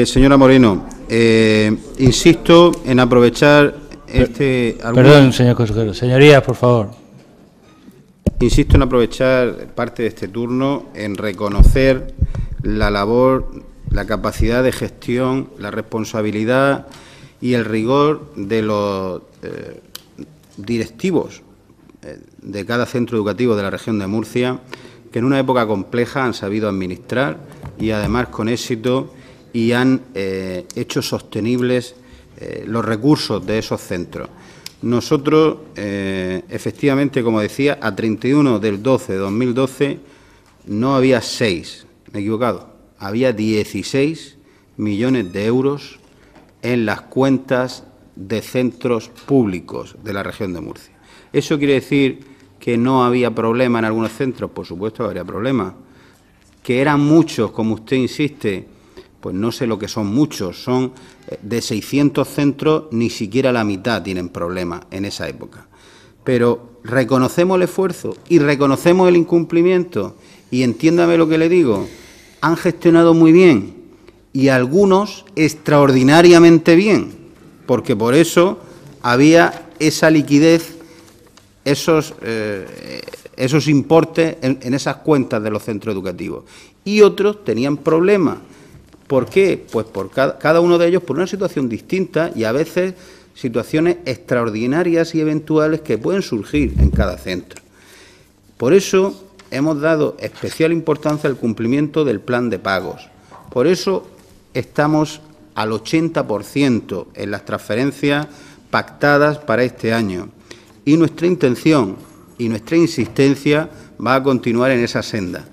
Eh, señora Moreno, eh, insisto en aprovechar este... Perdón, señor consejero. Señorías, por favor. Insisto en aprovechar parte de este turno en reconocer la labor, la capacidad de gestión, la responsabilidad y el rigor de los eh, directivos de cada centro educativo de la región de Murcia, que en una época compleja han sabido administrar y además con éxito y han eh, hecho sostenibles los recursos de esos centros. Nosotros, efectivamente, como decía, a 31 del 12 de 2012 no había seis, me he equivocado, había 16 millones de euros en las cuentas de centros públicos de la región de Murcia. ¿Eso quiere decir que no había problema en algunos centros? Por supuesto habría problema. ¿Que eran muchos, como usted insiste? Pues no sé lo que son muchos. Son eh, de 600 centros, ni siquiera la mitad tienen problema en esa época. Pero reconocemos el esfuerzo y reconocemos el incumplimiento. Y entiéndame lo que le digo, han gestionado muy bien y algunos extraordinariamente bien, porque por eso había esa liquidez, esos, eh, esos importes en, esas cuentas de los centros educativos. Y otros tenían problemas. ¿Por qué? Pues por cada, cada uno de ellos por una situación distinta y a veces situaciones extraordinarias y eventuales que pueden surgir en cada centro. Por eso hemos dado especial importancia al cumplimiento del plan de pagos. Por eso estamos al 80% en las transferencias pactadas para este año. Y nuestra intención y nuestra insistencia va a continuar en esa senda,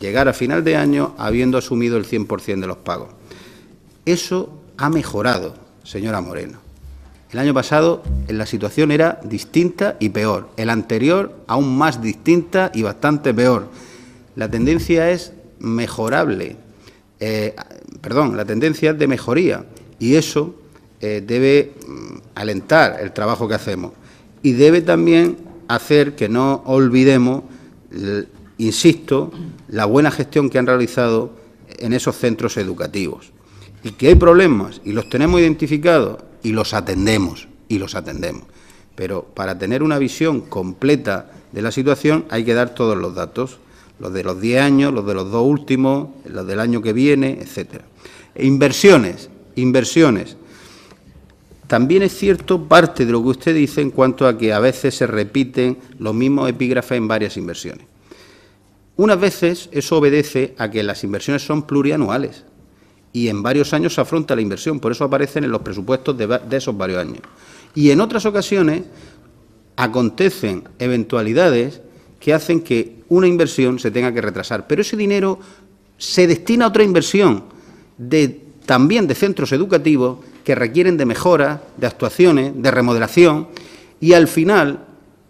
llegar a final de año habiendo asumido el 100% de los pagos. Eso ha mejorado, señora Moreno. El año pasado la situación era distinta y peor. El anterior aún más distinta y bastante peor. La tendencia es mejorable. Eh, perdón, la tendencia es de mejoría y eso eh, debe mm, alentar el trabajo que hacemos y debe también hacer que no olvidemos, insisto, la buena gestión que han realizado en esos centros educativos. Y que hay problemas y los tenemos identificados y los atendemos, y los atendemos. Pero para tener una visión completa de la situación hay que dar todos los datos, los de los 10 años, los de los dos últimos, los del año que viene, etcétera. Inversiones, inversiones. También es cierto parte de lo que usted dice en cuanto a que a veces se repiten los mismos epígrafes en varias inversiones. Unas veces eso obedece a que las inversiones son plurianuales y en varios años se afronta la inversión, por eso aparecen en los presupuestos de, esos varios años. Y en otras ocasiones acontecen eventualidades que hacen que una inversión se tenga que retrasar, pero ese dinero se destina a otra inversión también de centros educativos que requieren de mejoras, de actuaciones, de remodelación. Y al final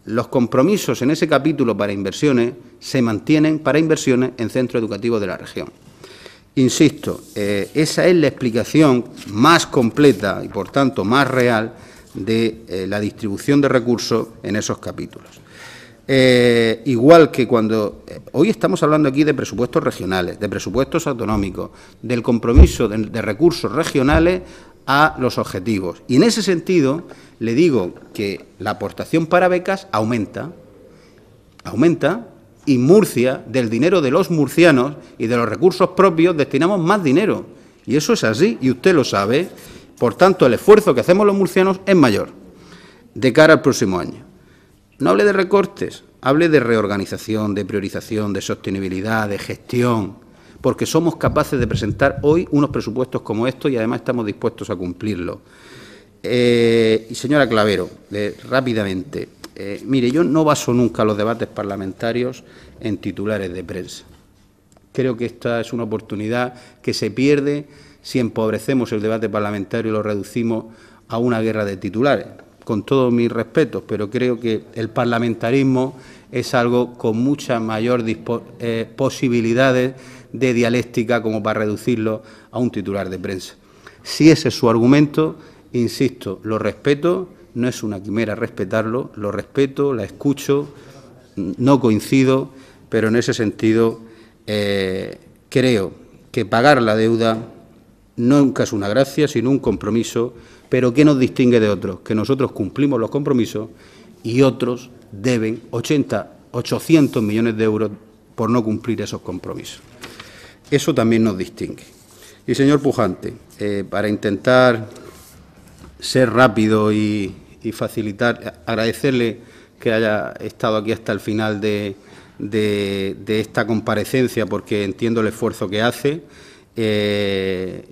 los compromisos en ese capítulo para inversiones se mantienen para inversiones en centros educativos de la región. Insisto, eh, esa es la explicación más completa y, por tanto, más real de eh, la distribución de recursos en esos capítulos. Eh, igual que cuando hoy estamos hablando aquí de presupuestos regionales, de presupuestos autonómicos, del compromiso de, recursos regionales a los objetivos. Y en ese sentido le digo que la aportación para becas aumenta, aumenta, y Murcia, del dinero de los murcianos y de los recursos propios, destinamos más dinero. Y eso es así, y usted lo sabe. Por tanto, el esfuerzo que hacemos los murcianos es mayor de cara al próximo año. No hable de recortes, hable de reorganización, de priorización, de sostenibilidad, de gestión, porque somos capaces de presentar hoy unos presupuestos como estos y además estamos dispuestos a cumplirlos. Eh, y señora Clavero, rápidamente, eh, mire, yo no baso nunca los debates parlamentarios en titulares de prensa. Creo que esta es una oportunidad que se pierde si empobrecemos el debate parlamentario y lo reducimos a una guerra de titulares con todos mis respetos, pero creo que el parlamentarismo es algo con muchas mayores eh, posibilidades de dialéctica como para reducirlo a un titular de prensa. Si ese es su argumento, insisto, lo respeto, no es una quimera respetarlo, lo respeto, la escucho, no coincido, pero en ese sentido eh, creo que pagar la deuda nunca es una gracia, sino un compromiso, pero ¿qué nos distingue de otros? Que nosotros cumplimos los compromisos y otros deben 80, 800 millones de euros por no cumplir esos compromisos. Eso también nos distingue. Y, señor Pujante, eh, para intentar ser rápido y, facilitar, agradecerle que haya estado aquí hasta el final de, esta comparecencia, porque entiendo el esfuerzo que hace. Eh,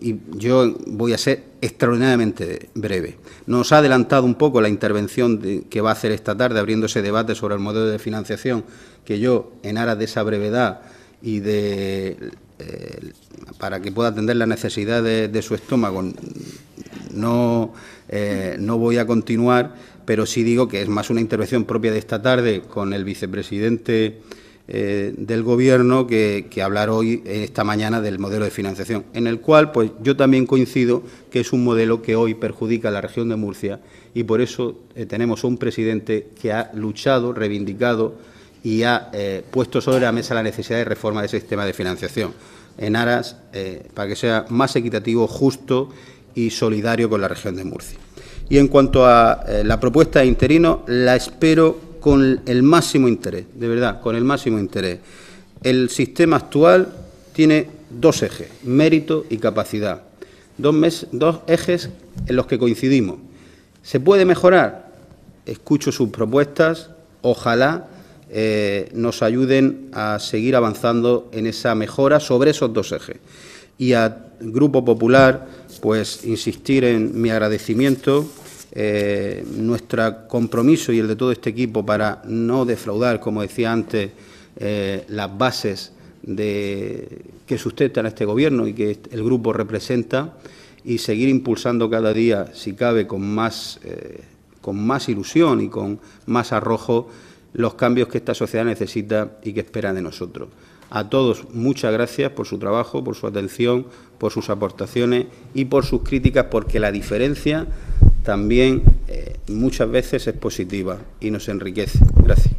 y yo voy a ser extraordinariamente breve. Nos ha adelantado un poco la intervención que va a hacer esta tarde, abriendo ese debate sobre el modelo de financiación, que yo, en aras de esa brevedad y de eh, para que pueda atender las necesidades de, su estómago, no, eh, no voy a continuar, pero sí digo que es más una intervención propia de esta tarde con el vicepresidente eh, del Gobierno que, hablar hoy, esta mañana, del modelo de financiación, en el cual pues yo también coincido que es un modelo que hoy perjudica a la región de Murcia y por eso eh, tenemos un presidente que ha luchado, reivindicado y ha eh, puesto sobre la mesa la necesidad de reforma del sistema de financiación. En aras para que sea más equitativo, justo y solidario con la región de Murcia. Y en cuanto a la propuesta de interino, la espero con el máximo interés, de verdad, con el máximo interés. El sistema actual tiene dos ejes, mérito y capacidad. Dos, dos ejes en los que coincidimos. ¿Se puede mejorar? Escucho sus propuestas, ojalá eh, nos ayuden a seguir avanzando en esa mejora sobre esos dos ejes. Y al Grupo Popular, pues insistir en mi agradecimiento eh, nuestro compromiso y el de todo este equipo para no defraudar, como decía antes, eh, las bases que sustentan este Gobierno y que el Grupo representa y seguir impulsando cada día, si cabe, con más, eh, con más ilusión y con más arrojo los cambios que esta sociedad necesita y que espera de nosotros. A todos muchas gracias por su trabajo, por su atención, por sus aportaciones y por sus críticas, porque la diferencia también eh, muchas veces es positiva y nos enriquece. Gracias.